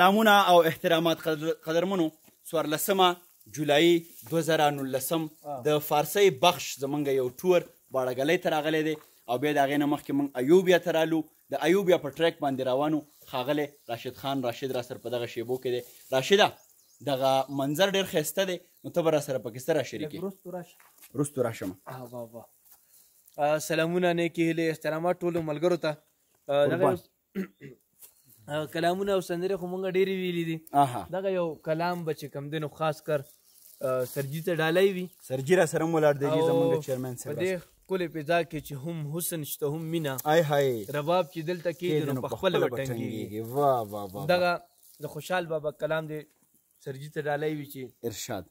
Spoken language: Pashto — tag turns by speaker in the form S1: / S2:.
S1: سلامونه او احترامات قدرمنو څوارلسمه جولای دوه زره نولس د فارسۍ بخش زمونږ یو ټور باړهګلۍ ته راغلی دی او بیا د هغې نه مخکې مونږ ایوبیا ته رالو د ایوبیا په ټریک باندې روانو ښاغلی راشد خان راشد را سره په دغه شیبو کې دی راشده دغه منظر ډیر ښایسته دی نو ته به را سره پکې سره شریکې رستو راشم
S2: سلامونه نیکې هیلې احترامات ټولو ملګرو ته کلامونه او سندرې خو مونږ ډېرې ویلي دي دغه یو کلام به چې کم دی نو خاص کر سرجي ته ډالۍ وي
S1: سرجي را سره هم ولاړ دی زمونږ چیرمن
S2: صاحب په دې ښکلې فضا کې چې هم حسن شته هم مینه
S1: آی های
S2: رباب چې دلته کېږي نو په خپله به ټنګېږي
S1: واه واه واه
S2: دغه د خوشحال بابا کلام دی سرجي ته ډالۍ وي چې
S1: ارشاد